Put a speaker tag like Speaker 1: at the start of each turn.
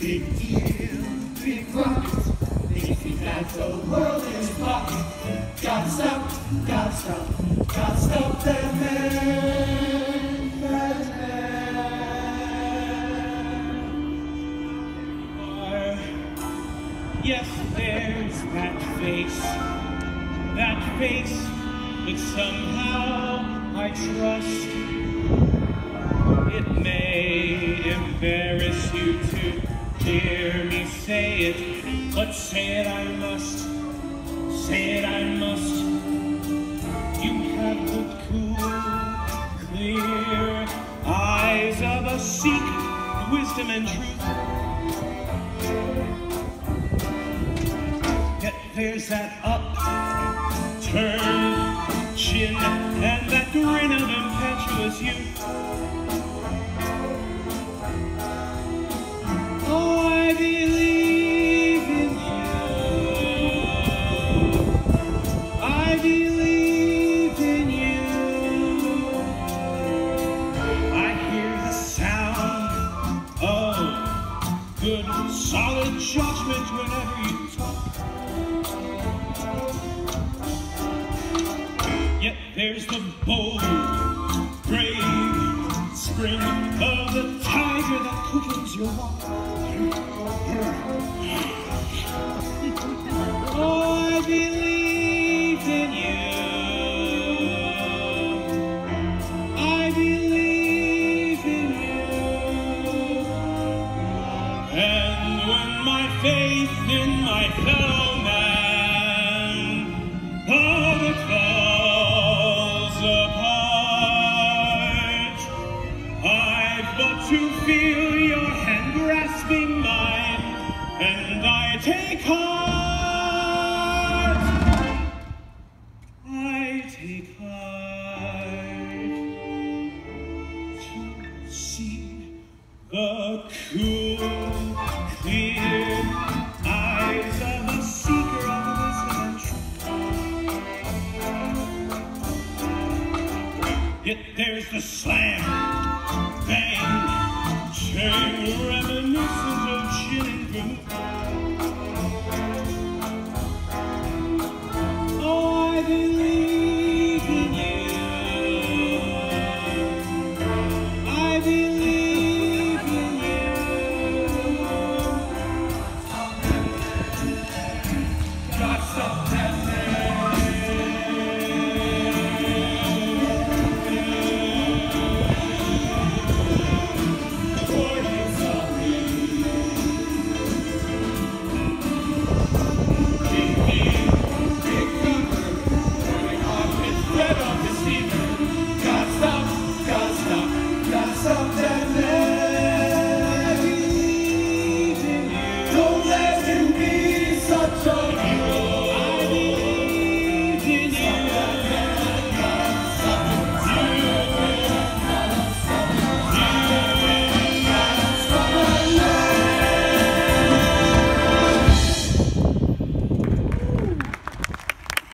Speaker 1: Big deal, big they think that the world is stop, stop, stop man.
Speaker 2: Yes, there's that face, that face that somehow I trust. It may embarrass you to hear me say it, but say it I must, say it I must. You have the cool, clear eyes of a seeker, wisdom and truth. Yet there's that upturned chin and that grin of impetuous youth. Judgment whenever you talk. Yet there's the bold, brave spring of the tiger that quickens your walk. When my faith in my fellow man all falls apart, I've but to feel your hand grasping mine, and I take heart. Yet there's the slam, bang, chain